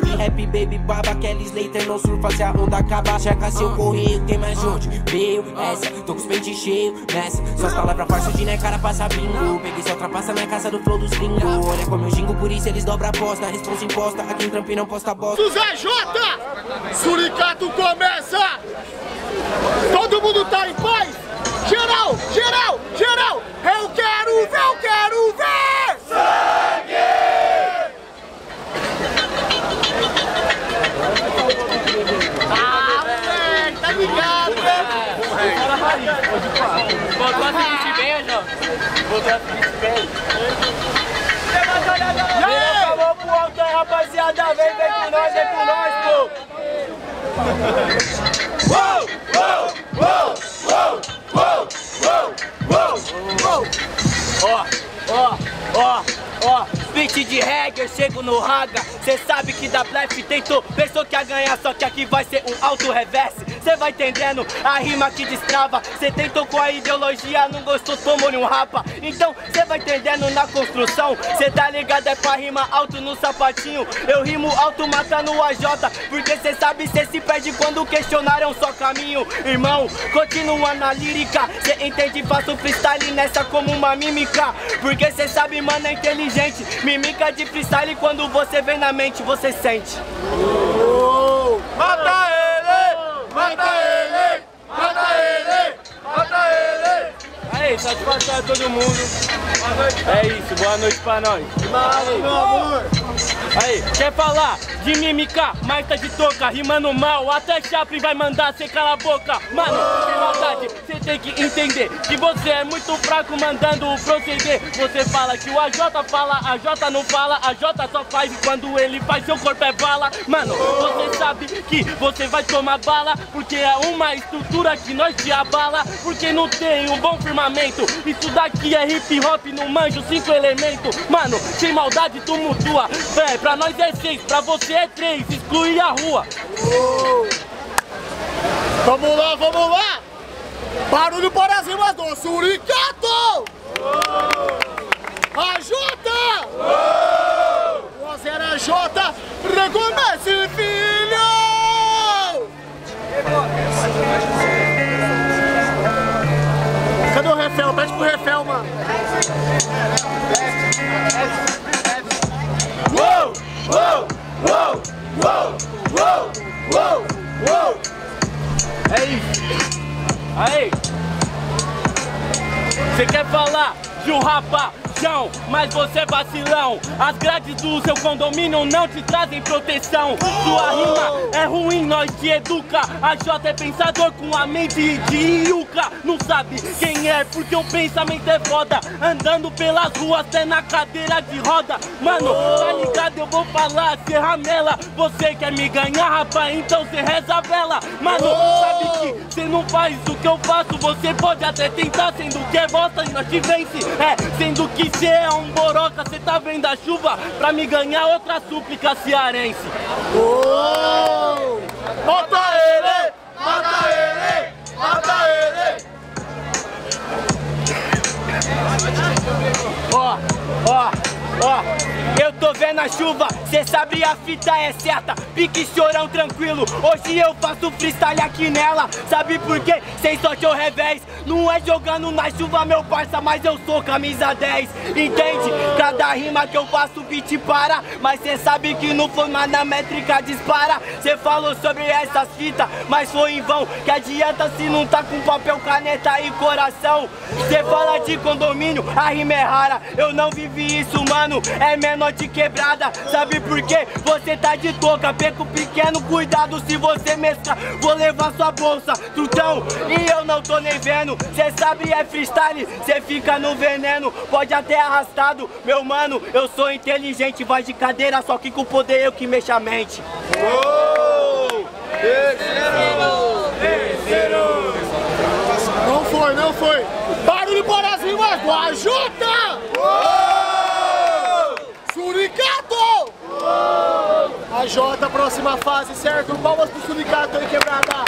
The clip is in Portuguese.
suave, rap, baby, baba Kelly Slater não surfa se a onda acaba Checa seu correio, tem mais onde? Veio essa, tô com os peitos cheios nessa. Suas palavras farsa de né, cara passa bingo. Peguei só ultrapassa na casa do flow dos gringos. Olha como eu gingo, por isso eles dobram a aposta. Responsa imposta, aqui em Trampinho não posta bosta. Zé J! Suricato começa! Todo mundo tá em paz? Geral, geral, geral! Eu quero ver, eu quero ver! Sangue! Ah, moleque, tá ligado, né? Voltou a seguir bem, João? Voltou a seguir bem. E aí? Falou pro alto aí, rapaziada. Vem, vem com nós, vem com nós, pô. Uou, uou, uou, uou, uou, uou! Ó, ó, ó, ó. Beat de reggae, eu chego no raga. Cê sabe que da Blef tentou, pensou que ia ganhar, só que aqui vai ser um alto reverse. Cê vai entendendo a rima que destrava. Cê tentou com a ideologia, não gostou, tomou um rapa. Então cê vai entendendo na construção. Cê tá ligado, é pra rima alto no sapatinho. Eu rimo alto matando o AJ. Porque cê sabe, cê se perde quando questionaram só caminho. Irmão, continua na lírica. Cê entende, faço freestyle nessa como uma mímica. Porque cê sabe, mano, é inteligente. Mímica de freestyle quando você vem na mente, você sente. Boa noite pra nós. Aí, quer falar de mímica, mas tá de toca, rimando mal, até Chaplin vai mandar cê calar a boca. Mano, sem maldade, cê tem que entender que você é muito fraco mandando proceder. Você fala que o AJ fala, a J não fala, a J só faz quando ele faz seu corpo é bala. Mano, você sabe que você vai tomar bala, porque é uma estrutura que nós te abala, porque não tem um bom firmamento. Isso daqui é hip hop, não manjo cinco elementos. Mano, sem maldade tumultua. É, pra nós é seis, pra você é três, exclui a rua. Vamos lá, vamos lá! Barulho para as rimas do Suricato! A J! O Zera J, recomece, filho! Cadê o refel? Pede pro refel, Uou! Uou! É isso. Aí. Você quer falar de um rapazão, mas você é vacilão. As grades do seu condomínio não te trazem proteção. Sua rima é ruim, nós te educa. A J é pensador com a mente de Yuka. Não sabe quem é, porque o pensamento é foda. Andando pelas ruas, até na cadeira de roda. Mano, tá ligado? Eu vou falar, cê ramela. Você quer me ganhar, rapaz? Então cê reza a vela. Mano, sabe que cê não faz o que eu faço. Você pode até tentar, sendo que é bosta e nós te vence. É, sendo que cê é um boroca, cê tá vendo a chuva pra me ganhar outra súplica cearense. Oh! Mata ele! Tô vendo a chuva, cê sabe a fita é certa, pique chorão tranquilo, hoje eu faço freestyle aqui nela, sabe por quê? Sem sorte ou revés, não é jogando na chuva meu parça, mas eu sou camisa 10, entende? Cada rima que eu faço o beat para, mas cê sabe que no flow na métrica dispara, cê falou sobre essas fitas, mas foi em vão, que adianta se não tá com papel, caneta e coração, cê fala de condomínio, a rima é rara, eu não vivi isso mano, é menor de quebrada, sabe por quê? Você tá de touca, beco pequeno, cuidado. Se você mesclar, vou levar sua bolsa, trutão, e eu não tô nem vendo, cê sabe é freestyle, cê fica no veneno, pode até arrastado, meu mano, eu sou inteligente, vai de cadeira, só que com poder eu que mexo a mente. Não foi, não foi! Barulho para as rimas do Ajuda! A J, próxima fase, certo? Palmas pro Suricato aí, quebrada!